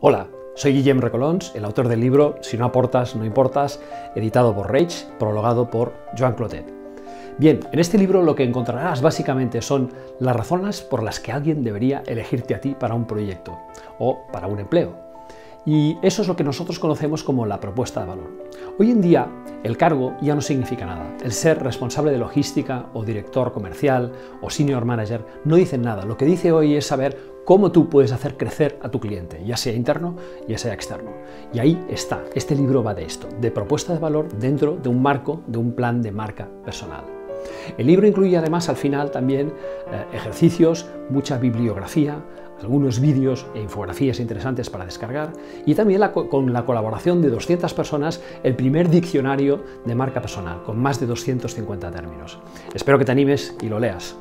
Hola, soy Guillem Recolons, el autor del libro Si no aportas, no importas, editado por Rage, prologado por Joan Clotet. Bien, en este libro lo que encontrarás básicamente son las razones por las que alguien debería elegirte a ti para un proyecto o para un empleo. Y eso es lo que nosotros conocemos como la propuesta de valor. Hoy en día el cargo ya no significa nada. El ser responsable de logística o director comercial o senior manager no dice nada. Lo que dice hoy es saber cómo tú puedes hacer crecer a tu cliente, ya sea interno, ya sea externo. Y ahí está, este libro va de esto, de propuesta de valor dentro de un marco, de un plan de marca personal. El libro incluye además al final también eh, ejercicios, mucha bibliografía, algunos vídeos e infografías interesantes para descargar y también con la colaboración de 200 personas el primer diccionario de marca personal con más de 250 términos. Espero que te animes y lo leas.